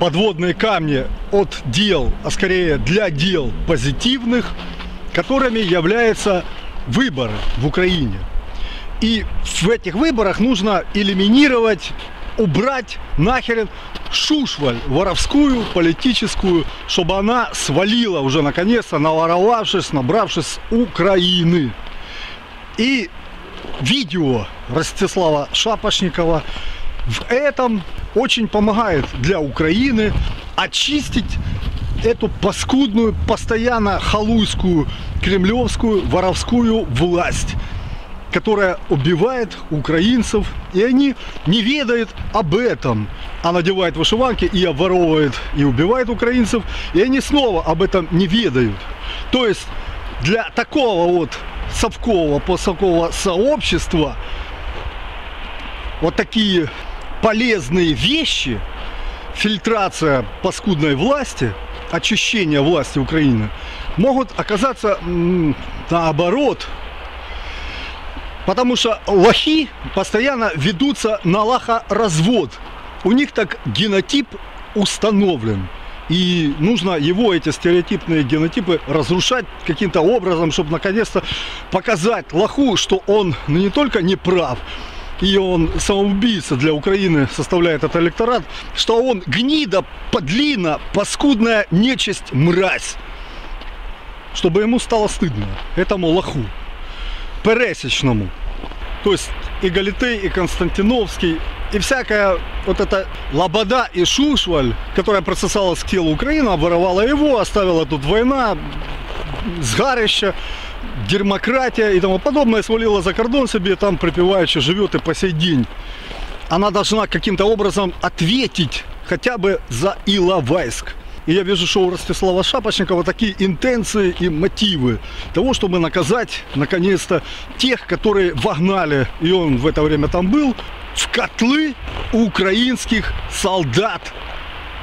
подводные камни от дел, а скорее для дел позитивных, которыми являются выборы в Украине. И в этих выборах нужно элиминировать, убрать нахерен шушваль воровскую, политическую, чтобы она свалила уже наконец-то, наворовавшись, набравшись Украины. И видео Ростислава Шапошникова в этом очень помогает для Украины очистить эту паскудную, постоянно халуйскую, кремлевскую, воровскую власть которая убивает украинцев, и они не ведают об этом. А надевает вышиванки и обворовывает, и убивает украинцев, и они снова об этом не ведают. То есть для такого вот совкового, посовкового сообщества вот такие полезные вещи, фильтрация паскудной власти, очищение власти Украины, могут оказаться наоборот Потому что лохи постоянно ведутся на лохоразвод. У них так генотип установлен. И нужно его, эти стереотипные генотипы, разрушать каким-то образом, чтобы наконец-то показать лоху, что он не только не прав, и он самоубийца для Украины составляет этот электорат, что он гнида, подлина, паскудная нечисть, мразь. Чтобы ему стало стыдно, этому лоху пересечному. То есть и Галитей, и Константиновский, и всякая вот эта лобода и шушваль, которая процессалась к телу Украины, обворовала его, оставила тут война, сгарища, демократия и тому подобное, свалила за кордон себе, там припеваючи живет и по сей день. Она должна каким-то образом ответить хотя бы за Иловайск. И я вижу, что у Ростислава Шапочникова такие интенции и мотивы того, чтобы наказать, наконец-то, тех, которые вогнали, и он в это время там был, в котлы украинских солдат,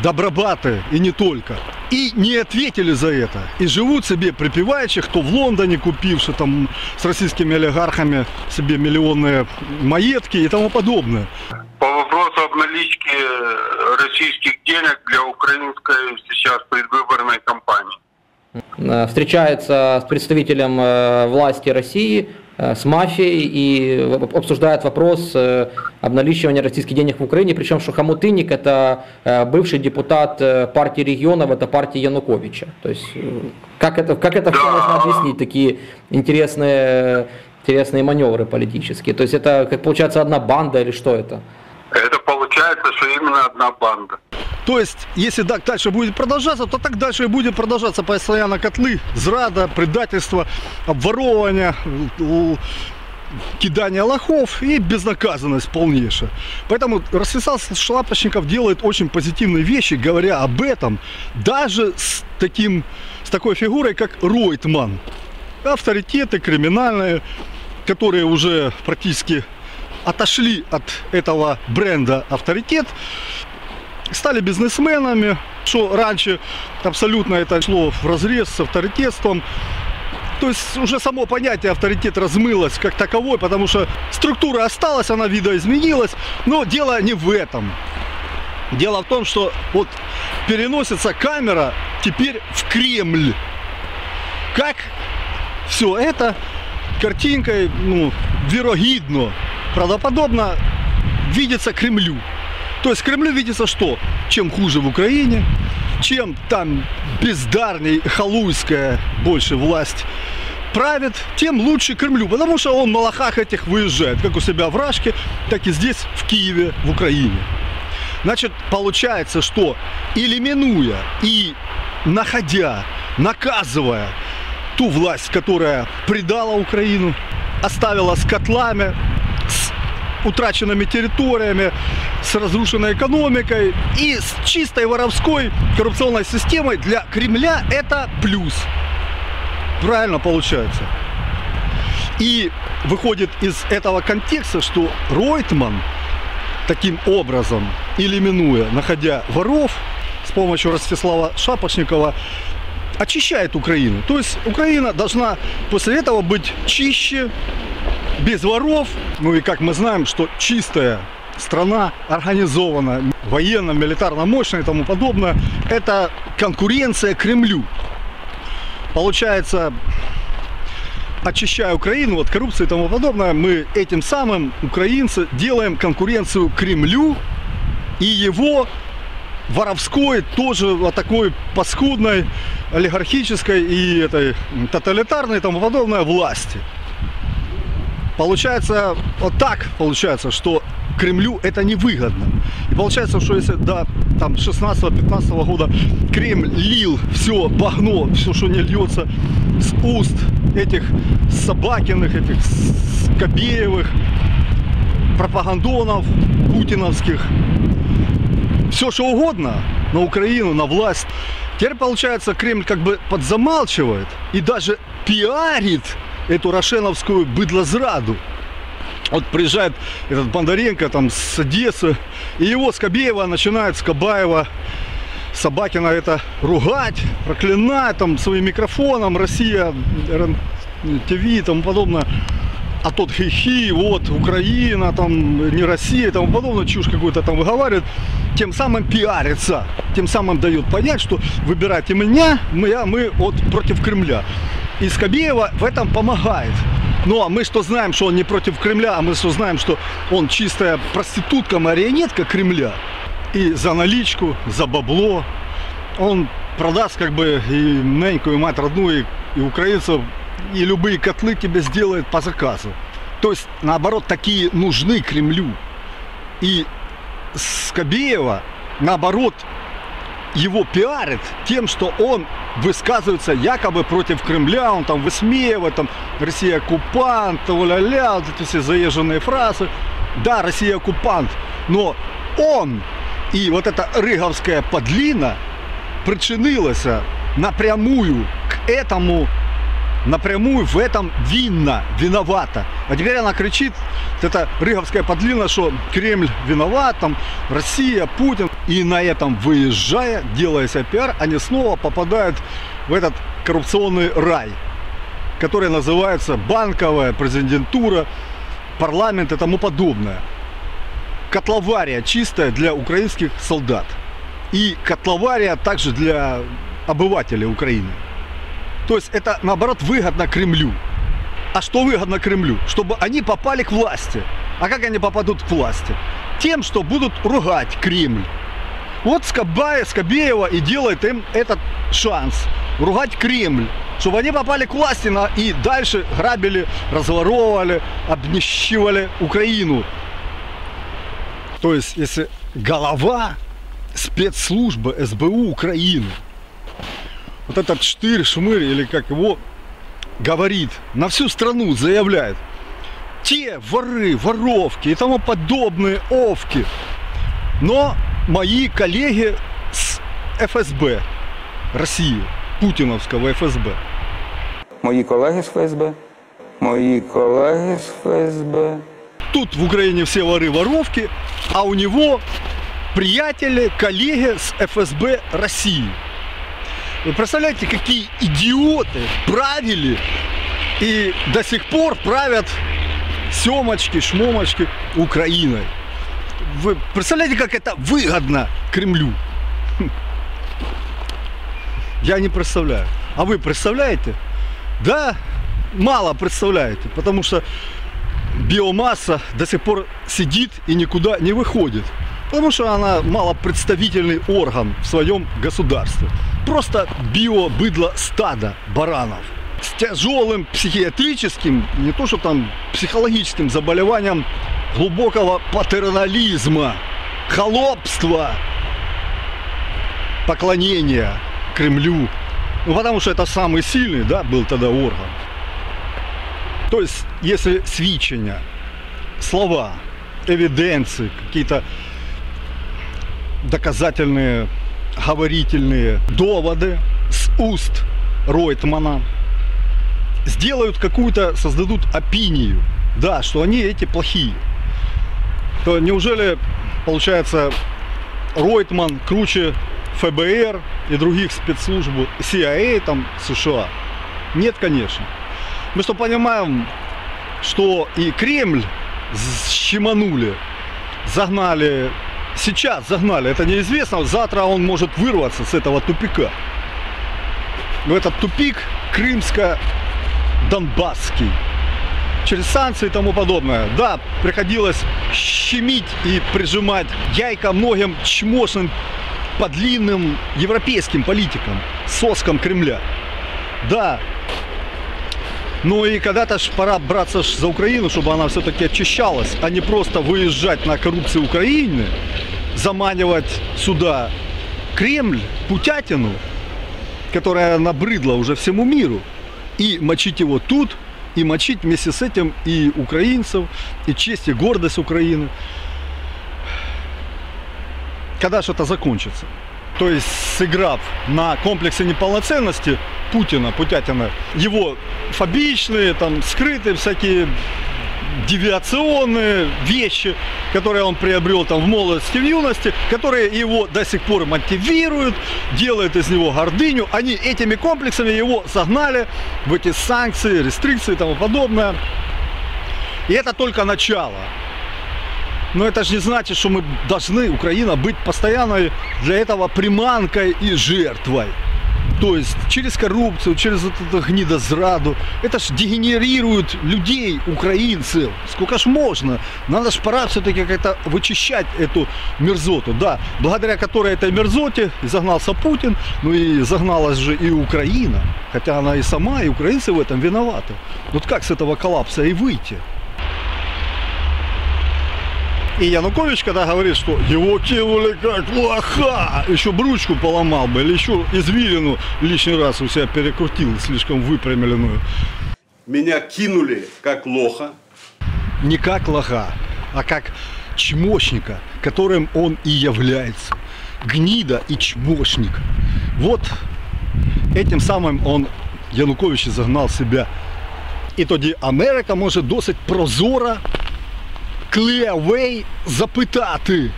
добробаты и не только. И не ответили за это. И живут себе припевающих, кто в Лондоне купивший там с российскими олигархами себе миллионные маетки и тому подобное. По вопросу об наличке российских денег для украинской сейчас предвыборной кампании. Э, встречается с представителем э, власти России, э, с мафией и обсуждает вопрос обналичивания российских денег в Украине, причем что Хамутынник это бывший депутат партии регионов, это партии Януковича. То есть как это, как это все можно объяснить, такие интересные, интересные маневры политические? То есть это, как получается, одна банда или что это? Это получается, что именно одна банда. То есть, если так дальше будет продолжаться, то так дальше и будет продолжаться постоянно котлы, зрада, предательство, обворовывание, кидание лохов и безнаказанность полнейшая. Поэтому Ростислав Шлапочников делает очень позитивные вещи, говоря об этом, даже с, таким, с такой фигурой, как Ройтман. Авторитеты криминальные, которые уже практически отошли от этого бренда авторитет, стали бизнесменами, что раньше абсолютно это шло в разрез с авторитетством. То есть уже само понятие авторитет размылось как таковой, потому что структура осталась, она видоизменилась, но дело не в этом. Дело в том, что вот переносится камера теперь в Кремль. Как все это картинкой, ну, верогидно, правдоподобно видится Кремлю. То есть Кремлю видится что? Чем хуже в Украине, чем там бездарней халуйская больше власть правит, тем лучше Кремлю. Потому что он на лохах этих выезжает, как у себя в Рашке, так и здесь, в Киеве, в Украине. Значит, получается, что элиминуя и находя, наказывая ту власть, которая предала Украину, оставила с котлами, утраченными территориями, с разрушенной экономикой и с чистой воровской коррупционной системой для Кремля это плюс. Правильно получается. И выходит из этого контекста, что Ройтман таким образом, элиминуя, находя воров, с помощью Ростислава Шапошникова, очищает Украину. То есть Украина должна после этого быть чище, без воров. Ну и как мы знаем, что чистая страна организована, военно, милитарно мощная и тому подобное. Это конкуренция Кремлю. Получается, очищая Украину от коррупции и тому подобное, мы этим самым, украинцы, делаем конкуренцию Кремлю и его воровской, тоже вот такой паскудной, олигархической и этой тоталитарной и тому подобное власти. Получается, вот так получается, что Кремлю это невыгодно. И получается, что если до там, 16-15 года Кремль лил все багно, все, что не льется с уст этих Собакиных, этих Скобеевых, пропагандонов путиновских, все что угодно на Украину, на власть. Теперь, получается, Кремль как бы подзамалчивает и даже пиарит эту рошеновскую быдлозраду. Вот приезжает этот Бондаренко там с Одессы, и его Скобеева начинает Скобаева Собакина это ругать, проклинать там своим микрофоном, Россия, ТВ и тому подобное. А тот хихи, вот, Украина, там, не Россия и тому подобное, чушь какую-то там выговаривает, тем самым пиарится, тем самым дает понять, что выбирайте меня, мы, а мы вот против Кремля. И Скобеева в этом помогает. Ну а мы что знаем, что он не против Кремля, а мы что знаем, что он чистая проститутка, марионетка Кремля. И за наличку, за бабло он продаст как бы и неньку, и мать родную, и, и украинцев, и любые котлы тебе сделает по заказу. То есть, наоборот, такие нужны Кремлю. И Скобеева, наоборот, его пиарит тем, что он высказывается якобы против Кремля, он там высмеивает, там, Россия оккупант, ля-ля, вот эти все заезженные фразы. Да, Россия оккупант, но он и вот эта рыговская подлина причинилась напрямую к этому напрямую в этом винна, виновата. А теперь она кричит, это Рыговская подлина, что Кремль виноват, там Россия, Путин. И на этом выезжая, делая себе пиар, они снова попадают в этот коррупционный рай, который называется банковая президентура, парламент и тому подобное. Котловария чистая для украинских солдат. И котловария также для обывателей Украины. То есть это, наоборот, выгодно Кремлю. А что выгодно Кремлю? Чтобы они попали к власти. А как они попадут к власти? Тем, что будут ругать Кремль. Вот Скобаев, Скобеева и делает им этот шанс. Ругать Кремль. Чтобы они попали к власти на, и дальше грабили, разворовывали, обнищивали Украину. То есть, если голова спецслужбы СБУ Украины – вот этот штырь, шмырь или как его говорит, на всю страну заявляет, те воры, воровки и тому подобные овки. Но мои коллеги с ФСБ России, путиновского ФСБ. Мої колеги з ФСБ. Мої колеги з ФСБ. Тут в Украине все воры, воровки, а у него приятели, коллеги с ФСБ России. Вы представляете, какие идиоты правили и до сих пор правят семочки, шмомочки Украиной. Вы представляете, как это выгодно Кремлю? Я не представляю. А вы представляете? Да, мало представляете, потому что биомасса до сих пор сидит и никуда не выходит. Потому что она малопредставительный орган в своем государстве. Просто био-быдло стада баранов. С тяжелым психиатрическим, не то что там психологическим заболеванием глубокого патернализма, холопства, поклонения Кремлю. Ну, потому что это самый сильный, да, был тогда орган. То есть, если свечения, слова, эвиденции, какие-то доказательные, говорительные доводы с уст Ройтмана сделают какую-то, создадут опинию, да, что они эти плохие, то неужели, получается, Ройтман круче ФБР и других спецслужб CIA там США? Нет, конечно. Мы что понимаем, что и Кремль щеманули загнали, сейчас загнали, это неизвестно, завтра он может вырваться с этого тупика. В этот тупик крымско-донбасский. Через санкции и тому подобное. Да, приходилось щемить и прижимать яйка многим чмошным подлинным европейским политикам, соскам Кремля. Да, ну и когда-то ж пора браться ж за Украину, чтобы она все-таки очищалась, а не просто выезжать на коррупцию Украины, заманивать сюда Кремль, Путятину, которая набрыдла уже всему миру, и мочить его тут, и мочить вместе с этим и украинцев, и честь, и гордость Украины. Когда это закончится? То есть, сыграв на комплексе неполноценности Путина, Путятина, его фобичные, там, скрытые всякие девиационные вещи, которые он приобрел там в молодости, в юности, которые его до сих пор мотивируют, делают из него гордыню. Они этими комплексами его загнали в эти санкции, рестрикции и тому подобное. И это только начало. Но это же не значит, что мы должны, Украина, быть постоянной для этого приманкой и жертвой. То есть через коррупцию, через вот эту гнидозраду. Это ж дегенерирует людей, украинцев. Сколько ж можно? Надо ж пора все-таки как-то вычищать эту мерзоту. Да, благодаря которой этой мерзоте загнался Путин, ну и загналась же и Украина. Хотя она и сама, и украинцы в этом виноваты. Вот как с этого коллапса и выйти? И Янукович, когда говорит, что его кинули как лоха, еще бручку поломал бы, или еще извилину лишний раз у себя перекрутил, слишком выпрямленную. Меня кинули как лоха. Не как лоха, а как чмошника, которым он и является. Гнида и чмошник. Вот этим самым он, Янукович, і загнав себе. І тоді Америка може досить прозоро клевей запитати.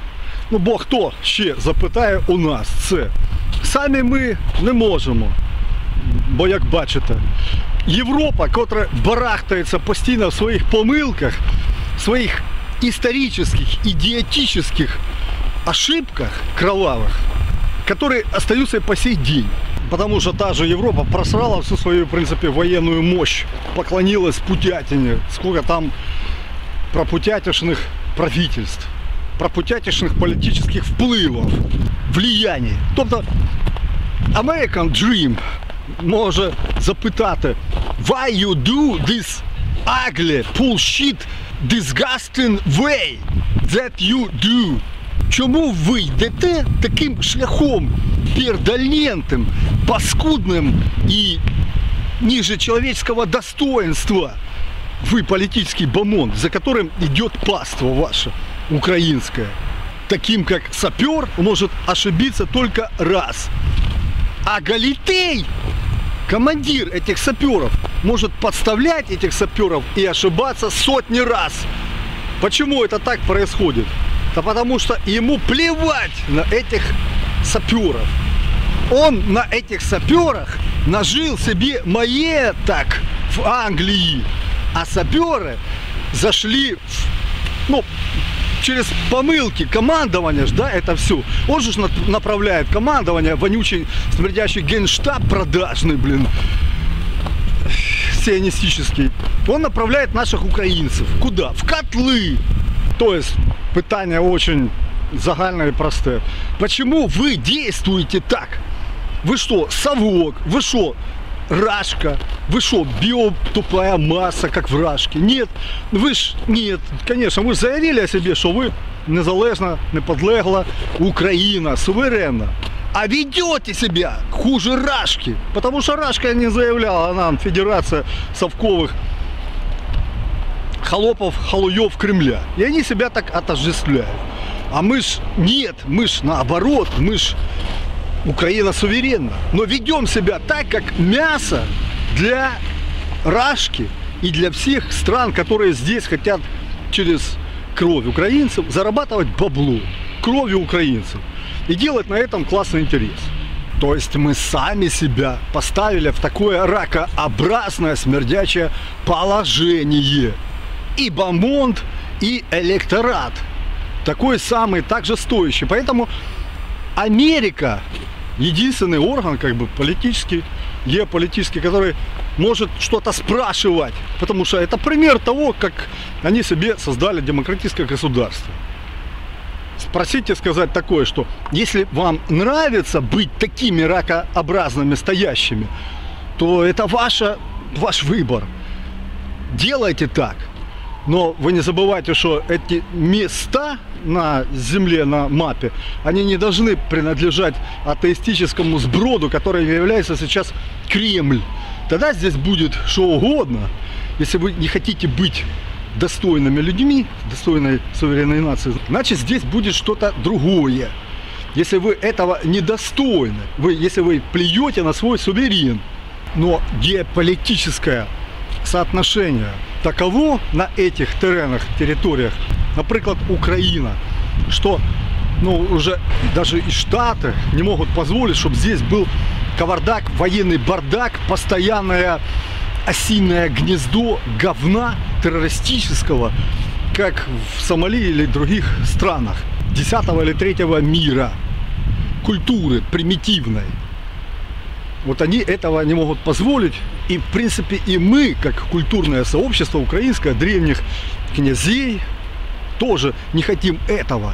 Ну бо хто ще запитає у нас це? Самі ми не можемо. Бо як бачите, Європа, котра барахтається постійно в своїх помилках, в своїх історичних, ідіотичних ошибках кровавых, которые остаются и по сей день. Потому что та же Европа просрала всю свою, в принципе, военную мощь, поклонилась Путятине. Сколько там пропутятишных правительств, пропутятишных политических впливів, влияння. Тобто American Dream може запитати Why you do this ugly, bullshit, disgusting way that you do? Чому ви йдете таким шляхом пердальнентим, паскудним і ниже человеческого достоинства? Вы политический бомон, за которым идет паства ваша, украинская. Таким как сапер может ошибиться только раз. А Галитей, командир этих саперов, может подставлять этих саперов и ошибаться сотни раз. Почему это так происходит? Да потому что ему плевать на этих саперов. Он на этих саперах нажил себе маеток в Англии. А саперы зашли в, ну, через помылки командования, ж, да, это все. Он же направляет командование, вонючий, смердящий генштаб продажный, блин, сионистический. Он направляет наших украинцев. Куда? В котлы. То есть, питание очень загальное и простое. Почему вы действуете так? Вы что, совок? Вы что, рашка? Вы что, биотупая масса, как в рашке? Нет, вы ж, нет, конечно, вы ж заявили о себе, что вы незалежна, неподлегла Украина, суверенна. А ведете себя хуже Рашки. Потому что Рашка не заявляла нам Федерация совковых холопов, халуев Кремля. И они себя так отождествляют. А мы ж нет, мы ж наоборот, мы ж Украина суверенна. Но ведем себя так, как мясо для Рашки и для всех стран, которые здесь хотят через кровь украинцев зарабатывать бабло кровью украинцев и делать на этом классный интерес. То есть мы сами себя поставили в такое ракообразное смердячее положение. И Бамонт, и электорат. такой самый, также стоящий. Поэтому Америка единственный орган, как бы политический, геополитический, который может что-то спрашивать. Потому что это пример того, как они себе создали демократическое государство. Спросите сказать такое, что если вам нравится быть такими ракообразными стоящими, то это ваша, ваш выбор. Делайте так. Но вы не забывайте, что эти места на земле, на мапе, они не должны принадлежать атеистическому сброду, который является сейчас Кремль. Тогда здесь будет что угодно. Если вы не хотите быть достойными людьми, достойной суверенной нации, значит здесь будет что-то другое. Если вы этого недостойны, вы, если вы плюете на свой суверен, но геополитическое соотношение таково на этих теренах, территориях, например, Украина, что ну, уже даже и Штаты не могут позволить, чтобы здесь был кавардак, военный бардак, постоянное осиное гнездо говна террористического, как в Сомали или других странах 10 или 3 мира, культуры примитивной. Вот они этого не могут позволить. И, в принципе, и мы, как культурное сообщество украинское, древних князей, тоже не хотим этого.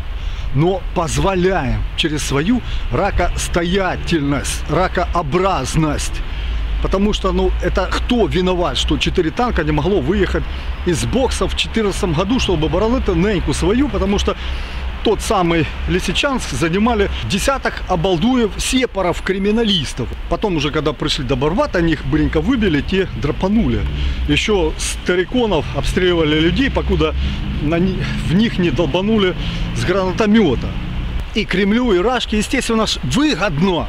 Но позволяем через свою ракостоятельность, ракообразность. Потому что, ну, это кто виноват, что четыре танка не могло выехать из бокса в 2014 году, чтобы оборонить неньку свою, потому что тот самый Лисичанск занимали десяток обалдуев сепаров, криминалистов. Потом уже, когда пришли до Барвата, они их быренько выбили, те драпанули. Еще стариконов обстреливали людей, покуда на, в них не долбанули с гранатомета. И Кремлю, и Рашке, естественно, выгодно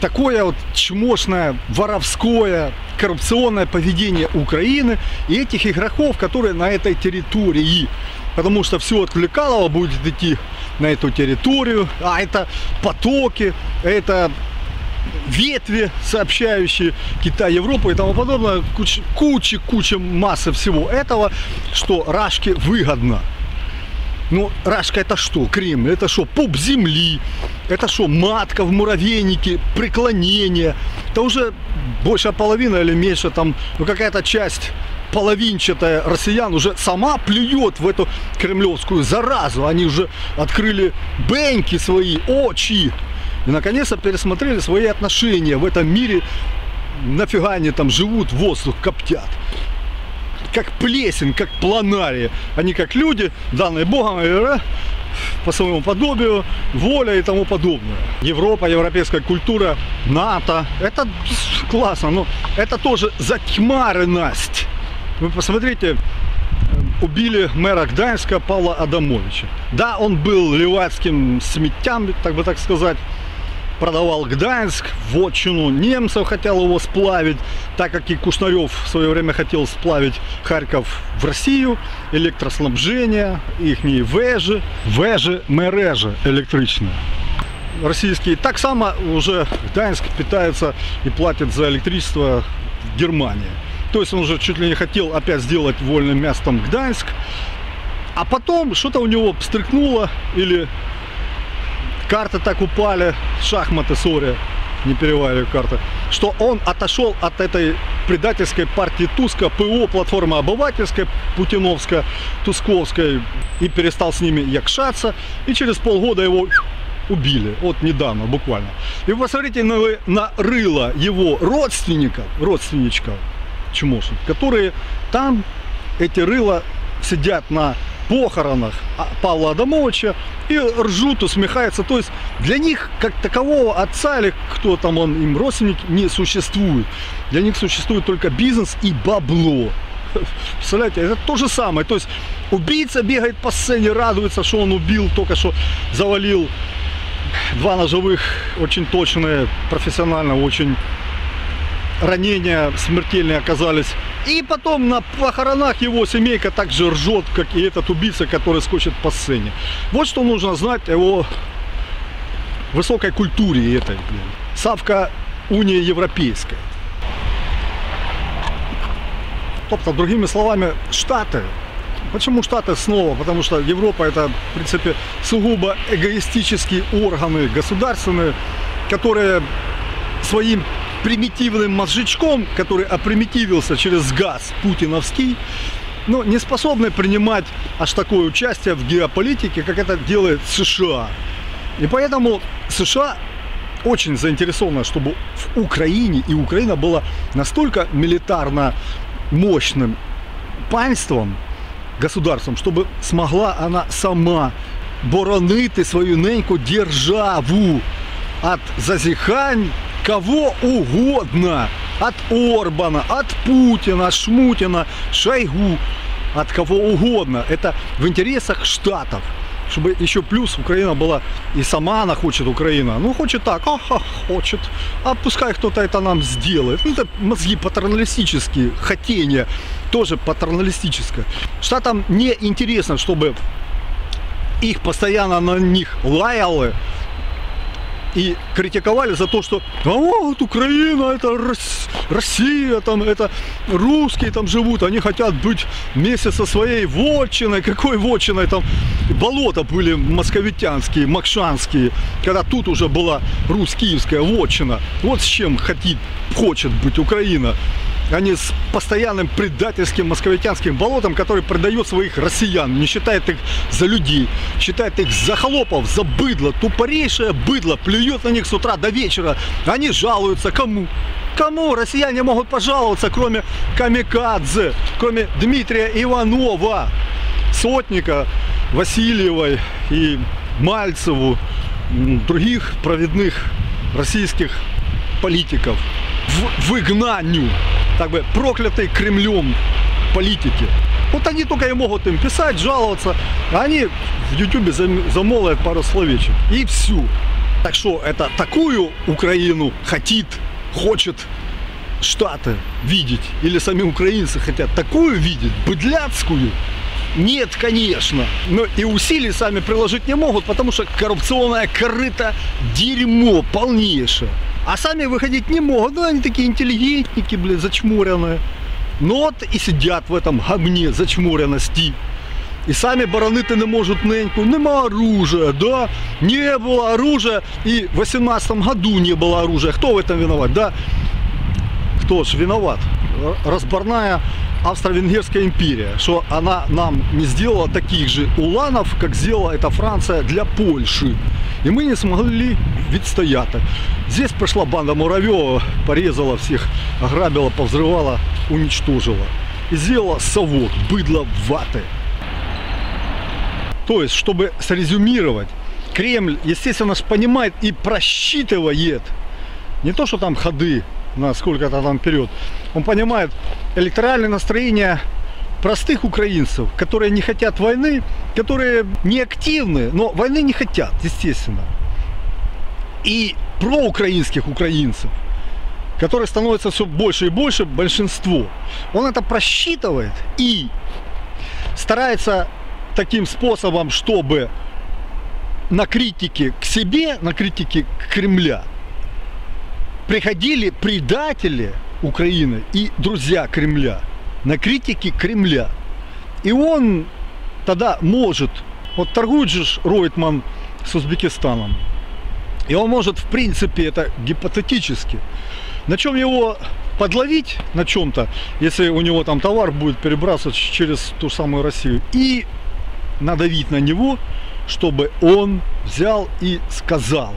такое вот чмошное, воровское, коррупционное поведение Украины и этих игроков, которые на этой территории потому что все отвлекалово будет идти на эту территорию, а это потоки, это ветви, сообщающие Китай, Европу и тому подобное, куча, куча, куча массы всего этого, что Рашке выгодно. Ну, Рашка это что? Кремль, это что? Пуп земли, это что? Матка в муравейнике, преклонение. Это уже больше половины или меньше там, ну какая-то часть половинчатая россиян уже сама плюет в эту кремлевскую заразу. Они уже открыли беньки свои, очи. И наконец-то пересмотрели свои отношения в этом мире. Нафига они там живут, воздух коптят. Как плесень, как планария. Они как люди, данные Богом, по своему подобию, воля и тому подобное. Европа, европейская культура, НАТО, это классно, но это тоже затьмаренность вы посмотрите, э, убили мэра Гданьска Павла Адамовича. Да, он был левацким сметтям, так бы так сказать, продавал Гданьск, в отчину немцев хотел его сплавить, так как и Кушнарев в свое время хотел сплавить Харьков в Россию, электроснабжение, их вежи, вежи, мережи электричные российские. Так само уже Гданьск питается и платит за электричество в Германии. То есть он уже чуть ли не хотел опять сделать вольным местом Гданьск. А потом что-то у него стрыкнуло или карты так упали, шахматы, сори, не перевариваю карты, что он отошел от этой предательской партии Туска, ПО, платформа обывательская, путиновская, тусковская, и перестал с ними якшаться, и через полгода его убили, вот недавно буквально. И посмотрите на, на рыло его родственников, родственничков, чмошек, которые там, эти рыла, сидят на похоронах Павла Адамовича и ржут, усмехаются. То есть для них как такового отца или кто там он им родственник не существует. Для них существует только бизнес и бабло. Представляете, это то же самое. То есть убийца бегает по сцене, радуется, что он убил, только что завалил два ножевых, очень точные, профессионально, очень ранения смертельные оказались. И потом на похоронах его семейка также ржет, как и этот убийца, который скочит по сцене. Вот что нужно знать о высокой культуре этой. Савка уния европейская. Тобто, другими словами, Штаты Почему Штаты снова? Потому что Европа это, в принципе, сугубо эгоистические органы государственные, которые своим примитивным мозжечком, который опримитивился через газ путиновский, ну, не способны принимать аж такое участие в геополитике, как это делает США. И поэтому США очень заинтересована, чтобы в Украине и Украина была настолько милитарно мощным панством, государством, чтобы смогла она сама боронити свою неньку державу от зазіхань кого угодно. От Орбана, от Путина, Шмутина, Шойгу, от кого угодно. Это в интересах Штатов. Чтобы еще плюс Украина была, и сама она хочет Украина. Ну, хочет так, ага, хочет. А пускай кто-то это нам сделает. Ну, это мозги патерналистические, хотение тоже патерналистическое. Штатам не интересно, чтобы их постоянно на них лаялы, и критиковали за то, что а вот Украина, это Россия, там, это русские там живут, они хотят быть вместе со своей вотчиной. Какой вотчиной? Там болота были московитянские, макшанские, когда тут уже была русскиевская вотчина. Вот с чем хотит, хочет быть Украина а не с постоянным предательским московитянским болотом, который продает своих россиян, не считает их за людей, считает их за холопов, за быдло, тупорейшее быдло, плюет на них с утра до вечера. Они жалуются кому? Кому россияне могут пожаловаться, кроме Камикадзе, кроме Дмитрия Иванова, Сотника, Васильевой и Мальцеву, других проведных российских политиков в выгнанию так бы проклятые Кремлем политики. Вот они только и могут им писать, жаловаться. А они в Ютубе замолвят пару словечек. И все. Так что это такую Украину хотит, хочет Штаты видеть. Или сами украинцы хотят такую видеть, быдляцкую. Нет, конечно. Но и усилий сами приложить не могут, потому что коррупционная корыта дерьмо полнейшее. А сами выходить не могут. Ну, они такие интеллигентники, блин, зачмуренные. Ну вот и сидят в этом говне зачмуренности. І самі боронити не можуть неньку. Нема оружия, да? Не было оружия. И в 18 году не было оружия. Кто в этом виноват, да? Кто ж виноват? Разборная Австро-Венгерская империя, что она нам не сделала таких же уланов, как сделала эта Франция для Польши. И мы не смогли відстояти. Здесь пришла банда Муравьева, порезала всех, ограбила, повзрывала, уничтожила. И сделала совок, быдло ваты. То есть, чтобы срезюмировать, Кремль, естественно, понимает и просчитывает не то, что там ходы на сколько-то там вперед. Он понимает электоральное настроение простых украинцев, которые не хотят войны, которые не активны, но войны не хотят, естественно. И проукраинских украинцев, которые становятся все больше и больше, большинство. Он это просчитывает и старается таким способом, чтобы на критике к себе, на критике Кремля приходили предатели Украины и друзья Кремля на критике Кремля. И он тогда может, вот торгует же Ройтман с Узбекистаном, и он может, в принципе, это гипотетически, на чем его подловить, на чем-то, если у него там товар будет перебрасывать через ту самую Россию, и надавить на него, чтобы он взял и сказал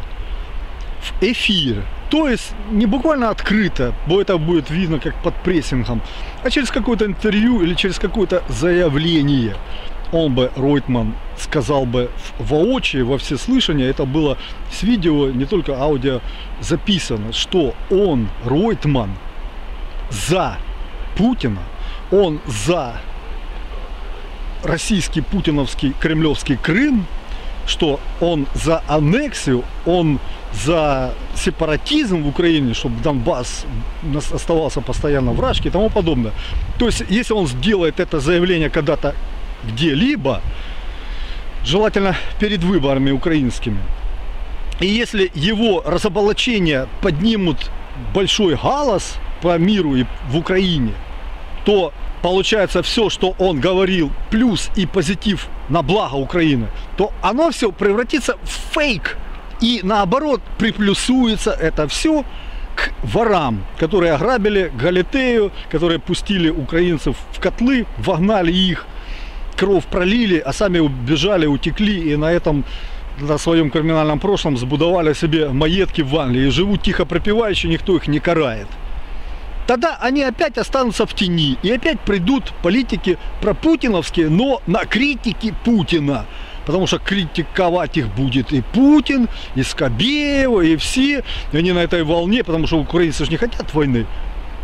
в эфир, то есть не буквально открыто, бо это будет видно как под прессингом, а через какое-то интервью или через какое-то заявление. Он бы, Ройтман, сказал бы воочию, во всеслышание, это было с видео, не только аудио записано, что он, Ройтман, за Путина, он за российский путиновский кремлевский Крым, что он за аннексию, он за сепаратизм в Украине, чтобы Донбасс оставался постоянно в рашке и тому подобное. То есть, если он сделает это заявление когда-то где-либо, желательно перед выборами украинскими, и если его разоблачения поднимут большой галас по миру и в Украине, то получается все, что он говорил, плюс и позитив на благо Украины, то оно все превратится в фейк. И наоборот, приплюсуется это все к ворам, которые ограбили Галитею, которые пустили украинцев в котлы, вогнали их, кровь пролили, а сами убежали, утекли и на этом на своем криминальном прошлом сбудовали себе маетки в Англии и живут тихо пропивающие, никто их не карает. Тогда они опять останутся в тени и опять придут политики пропутиновские, но на критики Путина. Потому что критиковать их будет и Путин, и Скобеева, и все. И они на этой волне, потому что украинцы же не хотят войны.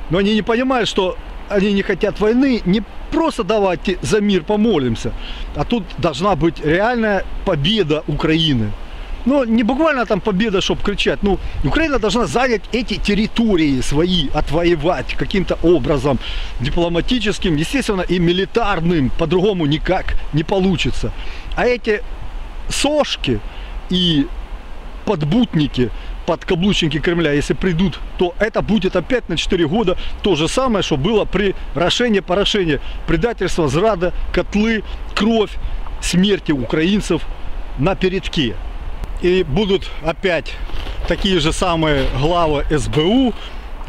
Но они не понимают, что они не хотят войны, не просто давайте за мир помолимся, а тут должна быть реальная победа Украины. Ну, не буквально там победа, чтобы кричать. Ну, Украина должна занять эти территории свои, отвоевать каким-то образом дипломатическим, естественно, и милитарным. По-другому никак не получится. А эти сошки и подбутники, подкаблучники Кремля, если придут, то это будет опять на 4 года то же самое, что было при Рошении, Порошении. Предательство, зрада, котлы, кровь, смерти украинцев на передке. И будут опять такие же самые главы СБУ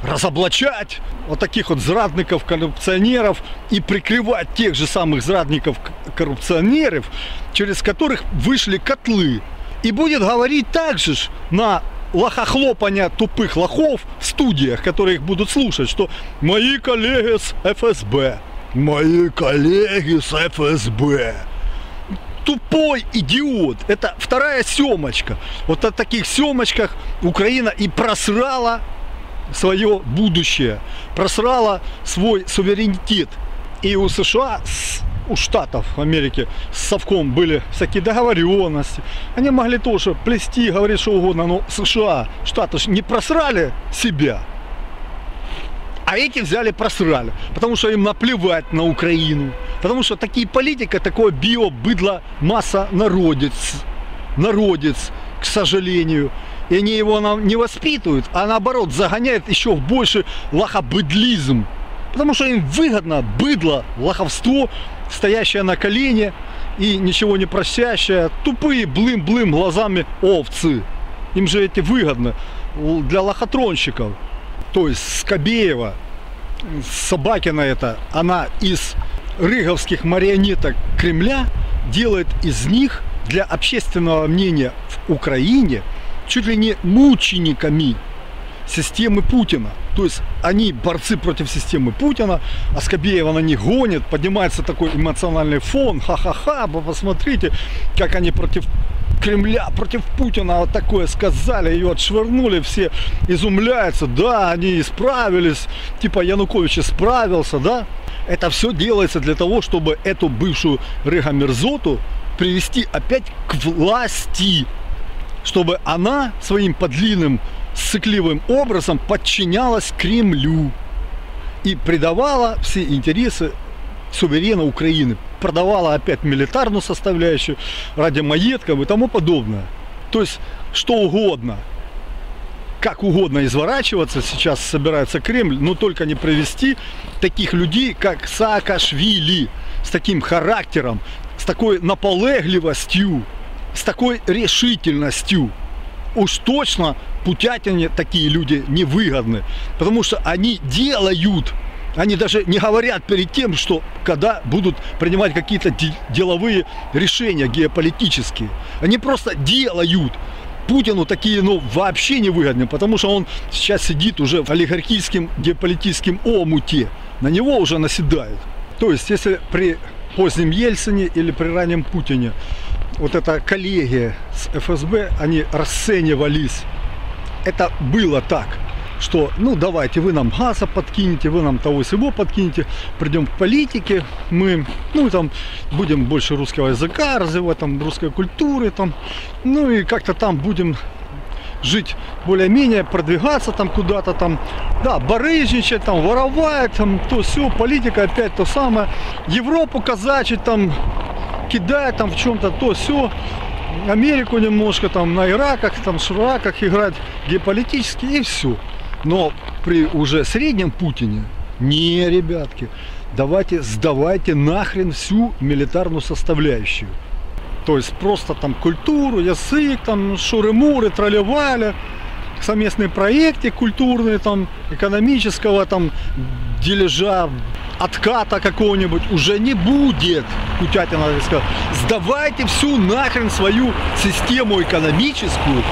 разоблачать вот таких вот зрадников, коррупционеров и прикрывать тех же самых зрадников, коррупционеров, через которых вышли котлы. И будет говорить также ж на лохохлопания тупых лохов в студиях, которые их будут слушать, что мои коллеги с ФСБ, мои коллеги с ФСБ, тупой идиот. Это вторая семочка. Вот о таких семочках Украина и просрала свое будущее, просрала свой суверенитет. И у США, у Штатов Америки с Совком были всякие договоренности. Они могли тоже плести, говорить что угодно, но США, Штаты не просрали себя. Эти взяли, просрали. Потому что им наплевать на Украину. Потому что такие политика, такое био-быдло масса народец. Народец, к сожалению. И они его не воспитывают, а наоборот загоняют еще в больше лохобыдлизм. Потому что им выгодно быдло, лоховство, стоящее на колене и ничего не просящее, тупые блым-блым глазами овцы. Им же эти выгодно для лохотронщиков. То есть Скобеева, Собакина это, она из рыговских марионеток Кремля делает из них для общественного мнения в Украине чуть ли не мучениками системы Путина. То есть они борцы против системы Путина, а Скобеева на них гонит, поднимается такой эмоциональный фон, ха-ха-ха, посмотрите, как они против Кремля, против Путина. Вот такое сказали, ее отшвырнули, все изумляются, да, они исправились, типа Янукович исправился, да. Это все делается для того, чтобы эту бывшую Рега Мерзоту привести опять к власти, чтобы она своим подлинным сыкливым образом подчинялась Кремлю и предавала все интересы суверена Украины. Продавала опять милитарную составляющую ради маетков и тому подобное. То есть что угодно, как угодно изворачиваться сейчас собирается Кремль, но только не провести таких людей, как Саакашвили, с таким характером, с такой наполегливостью, с такой решительностью. Уж точно Путятине такие люди невыгодны, потому что они делают они даже не говорят перед тем, что когда будут принимать какие-то деловые решения геополитические. Они просто делают. Путину такие, ну, вообще не выгодны, потому что он сейчас сидит уже в олигархическом геополитическом омуте. На него уже наседают. То есть, если при позднем Ельцине или при раннем Путине вот эта коллегия с ФСБ, они расценивались это было так, что, ну, давайте, вы нам газа подкинете, вы нам того всего подкинете, придем к политике, мы, ну, там, будем больше русского языка развивать, там, русской культуры, там, ну, и как-то там будем жить более-менее, продвигаться там куда-то там, да, барыжничать, там, воровать, там, то все, политика опять то самое, Европу казачить, там, кидать там в чем-то то все, Америку немножко, там на Ираках, там Шираках играть геополитически и все. Но при уже среднем Путине, не, ребятки, давайте сдавайте нахрен всю милитарную составляющую. То есть просто там культуру, язык, там шуры-муры, тролливали, совместные проекты культурные, там, экономического там дележа, отката какого-нибудь уже не будет. Кутятина сказал, сдавайте всю нахрен свою систему экономическую,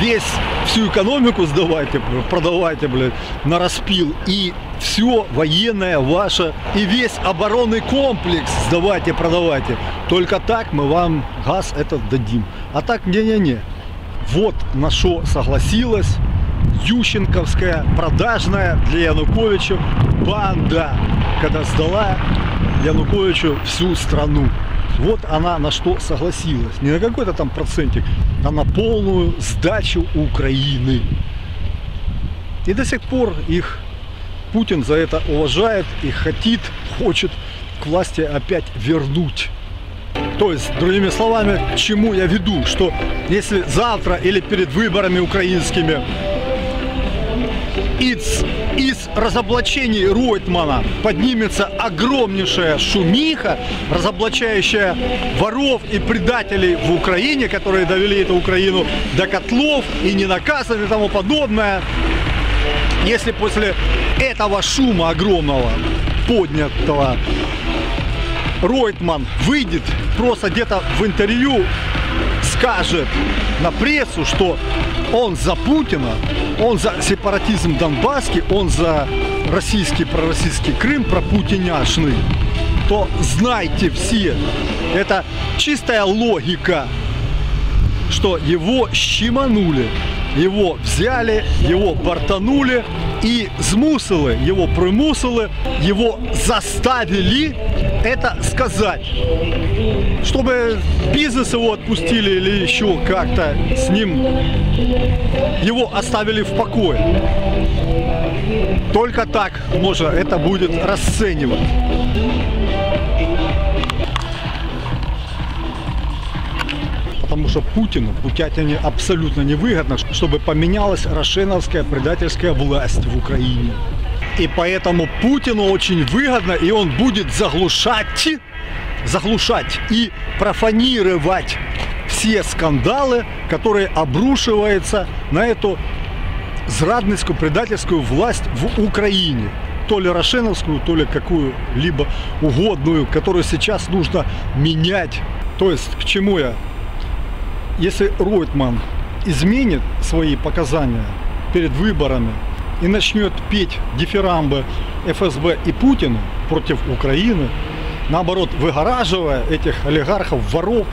весь всю экономику сдавайте, продавайте, блядь, на распил. И все военное ваше, и весь оборонный комплекс сдавайте, продавайте. Только так мы вам газ этот дадим. А так не-не-не. Вот на что согласилась Ющенковская продажная для Януковича банда, когда сдала Януковичу всю страну. Вот она на что согласилась. Не на какой-то там процентик, а на полную сдачу Украины. И до сих пор их Путин за это уважает и хотит, хочет к власти опять вернуть. То есть, другими словами, к чему я веду, что если завтра или перед выборами украинскими из, из разоблачений Ройтмана поднимется огромнейшая шумиха, разоблачающая воров и предателей в Украине, которые довели эту Украину до котлов и не наказаны и тому подобное. Если после этого шума огромного, поднятого, Ройтман выйдет просто где-то в интервью, скажет на прессу, что он за Путина, он за сепаратизм Донбасский, он за российский, пророссийский Крым, про путиняшный, то знайте все, это чистая логика, что его щеманули, его взяли, его бортанули и змусили, его примусили, его заставили это сказать. Чтобы бизнес его отпустили или еще как-то с ним его оставили в покое. Только так можно это будет расценивать. Потому что Путину, Путятине абсолютно невыгодно, чтобы поменялась рошеновская предательская власть в Украине. И поэтому Путину очень выгодно, и он будет заглушать, заглушать и профанировать все скандалы, которые обрушиваются на эту зрадницкую предательскую власть в Украине. То ли Рошеновскую, то ли какую-либо угодную, которую сейчас нужно менять. То есть, к чему я если Ройтман изменит свои показания перед выборами и начнет петь дифирамбы ФСБ и Путину против Украины, наоборот, выгораживая этих олигархов, воров,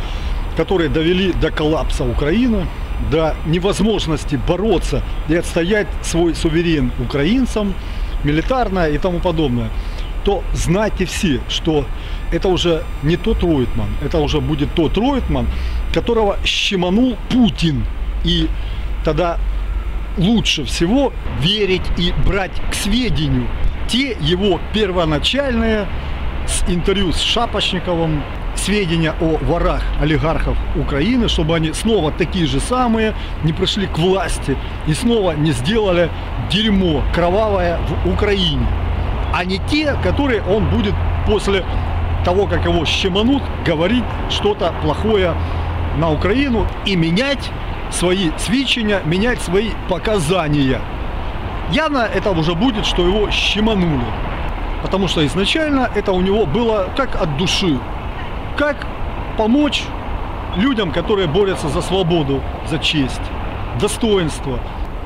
которые довели до коллапса Украины, до невозможности бороться и отстоять свой суверен украинцам, милитарное и тому подобное, то знайте все, что это уже не тот Ройтман, это уже будет тот Ройтман, которого щеманул Путин. И тогда лучше всего верить и брать к сведению те его первоначальные с интервью с Шапошниковым сведения о ворах олигархов Украины, чтобы они снова такие же самые не пришли к власти и снова не сделали дерьмо кровавое в Украине, а не те, которые он будет после того, как его щеманут, говорить что-то плохое на Украину и менять свои свідчення, менять свои показания. Явно это уже будет, что его щеманули. Потому что изначально это у него было как от души. Как помочь людям, которые борются за свободу, за честь, достоинство.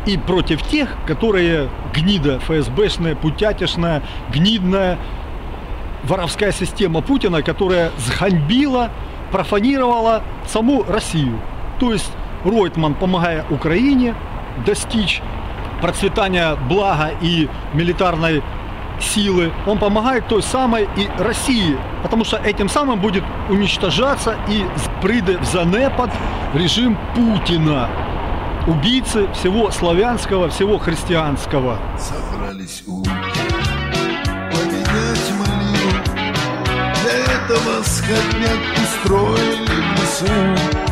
И против тех, которые гнида ФСБшная, путятишная, гнидная, воровская система Путина, которая сганьбила профанировала саму Россию. То есть Ройтман, помогая Украине достичь процветания блага и милитарной силы, он помогает той самой и России, потому что этим самым будет уничтожаться и прыды в занепад режим Путина, убийцы всего славянского, всего христианского. Собрались умки поменять молитву, для этого сходняк устроили в лесу.